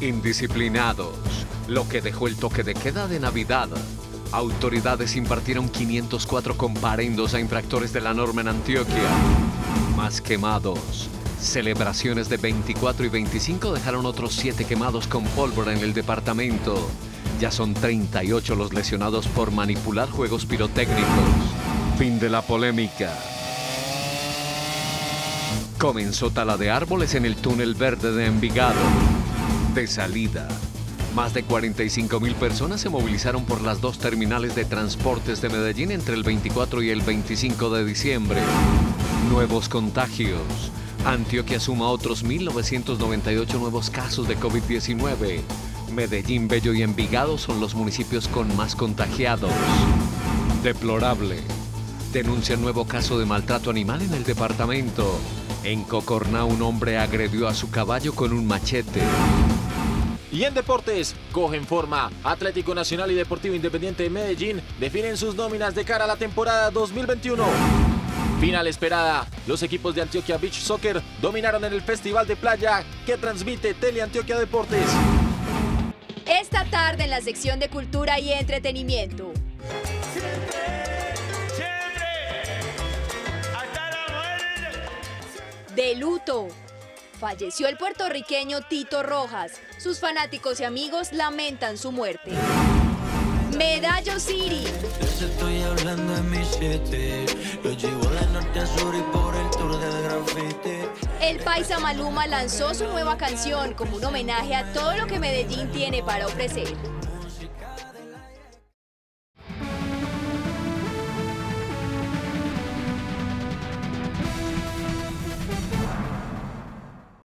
Indisciplinados, lo que dejó el toque de queda de Navidad. Autoridades impartieron 504 comparendos a infractores de la norma en Antioquia. Más quemados. Celebraciones de 24 y 25 dejaron otros 7 quemados con pólvora en el departamento. Ya son 38 los lesionados por manipular juegos pirotécnicos. Fin de la polémica. Comenzó tala de árboles en el túnel verde de Envigado. De salida, más de 45 mil personas se movilizaron por las dos terminales de transportes de Medellín entre el 24 y el 25 de diciembre. Nuevos contagios. Antioquia suma otros 1.998 nuevos casos de COVID-19. Medellín, Bello y Envigado son los municipios con más contagiados. Deplorable. Denuncia nuevo caso de maltrato animal en el departamento. En Cocorná un hombre agredió a su caballo con un machete. Y en deportes, cogen forma. Atlético Nacional y Deportivo Independiente de Medellín definen sus nóminas de cara a la temporada 2021. Final esperada. Los equipos de Antioquia Beach Soccer dominaron en el Festival de Playa que transmite Tele Antioquia Deportes. Esta tarde en la sección de cultura y entretenimiento. De luto. Falleció el puertorriqueño Tito Rojas. Sus fanáticos y amigos lamentan su muerte. Medallo City. Estoy hablando en mi siete. Lo llevo de norte a sur y por el tour del grafite. El paisa Maluma lanzó su nueva canción como un homenaje a todo lo que Medellín tiene para ofrecer.